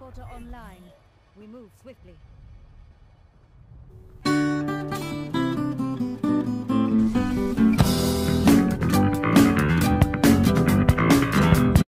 transporter online. We move swiftly.